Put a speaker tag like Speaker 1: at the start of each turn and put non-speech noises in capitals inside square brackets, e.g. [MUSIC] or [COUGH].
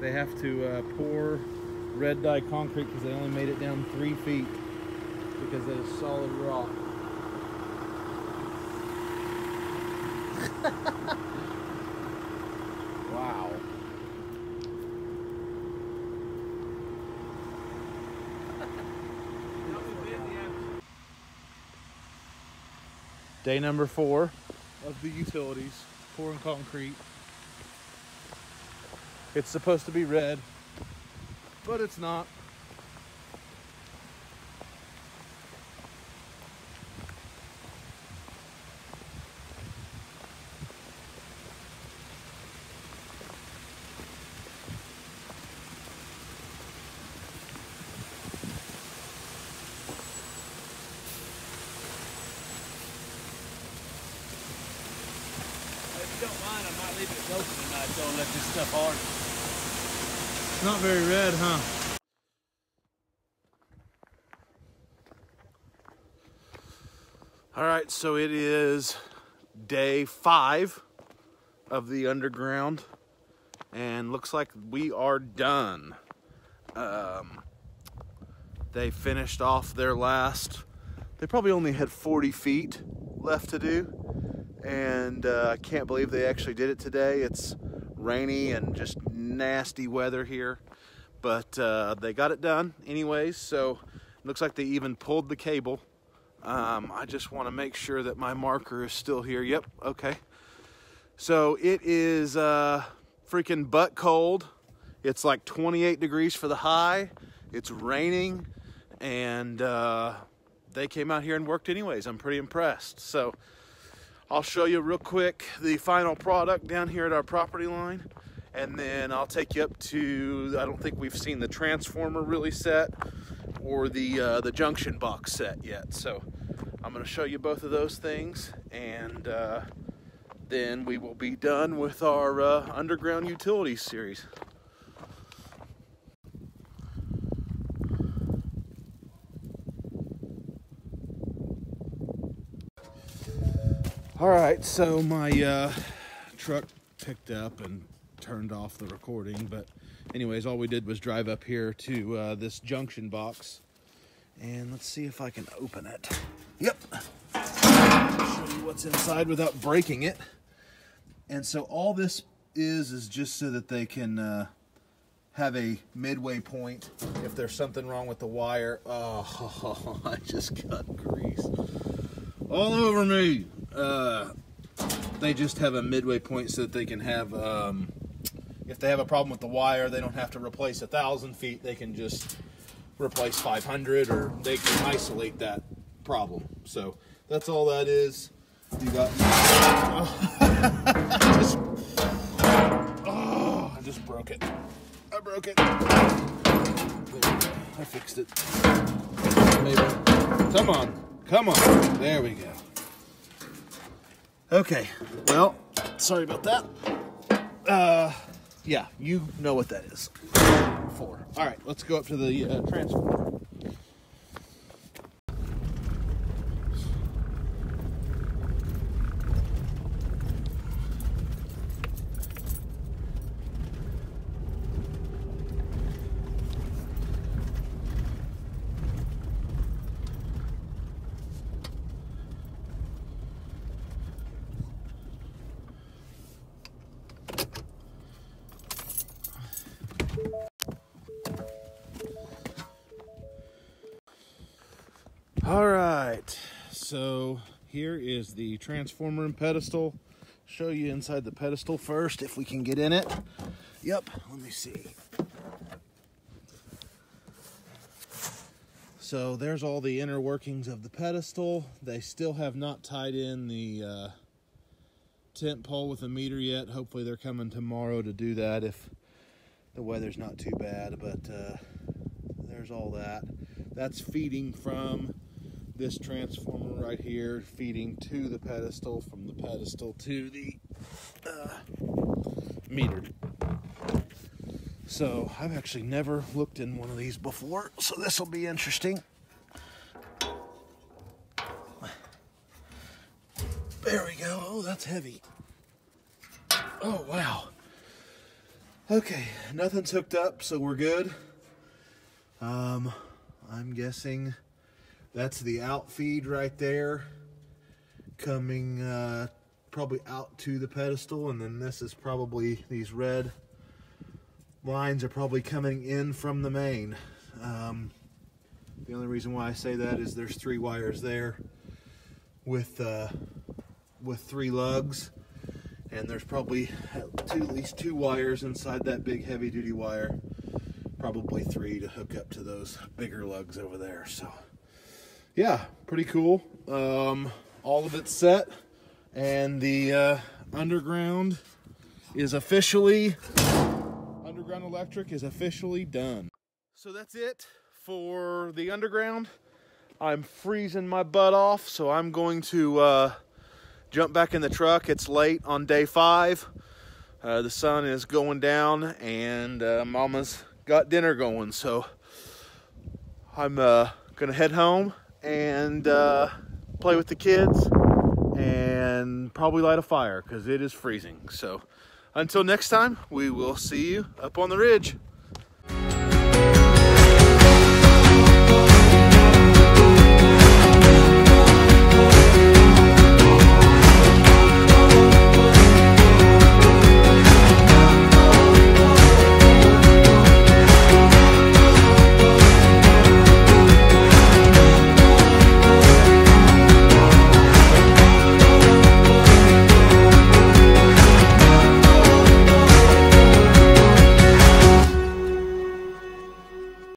Speaker 1: Uh, red dye concrete because they only made it down three feet because it is solid rock. [LAUGHS] wow. Day number four of the utilities, pouring concrete. It's supposed to be red, but it's not.
Speaker 2: If you don't mind, I might leave it open tonight, so I'll let this stuff harden.
Speaker 1: It's not very red, huh? All right, so it is day five of the underground, and looks like we are done. Um, they finished off their last, they probably only had 40 feet left to do, and uh, I can't believe they actually did it today. It's rainy and just nasty weather here, but uh, they got it done anyways. So looks like they even pulled the cable. Um, I just want to make sure that my marker is still here. Yep, okay. So it is uh, freaking butt cold. It's like 28 degrees for the high. It's raining, and uh, they came out here and worked anyways. I'm pretty impressed. So. I'll show you real quick the final product down here at our property line and then I'll take you up to I don't think we've seen the transformer really set or the uh, the junction box set yet. So I'm gonna show you both of those things and uh, then we will be done with our uh, underground utilities series. All right, so my uh, truck picked up and turned off the recording, but anyways, all we did was drive up here to uh, this junction box, and let's see if I can open it. Yep. Show you what's inside without breaking it. And so all this is is just so that they can uh, have a midway point if there's something wrong with the wire. [LAUGHS] Oh, [LAUGHS] I just got grease all over me. Uh, they just have a midway point so that they can have, um, if they have a problem with the wire, they don't have to replace a thousand feet. They can just replace 500 or they can isolate that problem. So that's all that is. You got. I [LAUGHS] just, oh, I just broke it. I broke it. I fixed it. Maybe. Come on. Come on. There we go. Okay. Well, sorry about that. Uh, yeah, you know what that is. For. All right, let's go up to the uh, transformer. All right, so here is the transformer and pedestal. Show you inside the pedestal first if we can get in it. Yep, let me see. So there's all the inner workings of the pedestal. They still have not tied in the uh, temp pole with a meter yet. Hopefully they're coming tomorrow to do that if the weather's not too bad, but uh, there's all that. That's feeding from this transformer right here feeding to the pedestal from the pedestal to the uh, meter. So I've actually never looked in one of these before, so this will be interesting. There we go. Oh, that's heavy. Oh, wow. Okay, nothing's hooked up, so we're good. Um, I'm guessing that's the outfeed right there coming uh, probably out to the pedestal. And then this is probably these red lines are probably coming in from the main. Um, the only reason why I say that is there's three wires there with uh, with three lugs. And there's probably two, at least two wires inside that big heavy duty wire. Probably three to hook up to those bigger lugs over there. So yeah pretty cool um, all of it's set and the uh, underground is officially underground electric is officially done so that's it for the underground i'm freezing my butt off so i'm going to uh, jump back in the truck. It's late on day five. Uh, the sun is going down, and uh, Mama's got dinner going. So I'm uh, gonna head home and uh, play with the kids, and probably light a fire because it is freezing. So until next time, we will see you up on the ridge.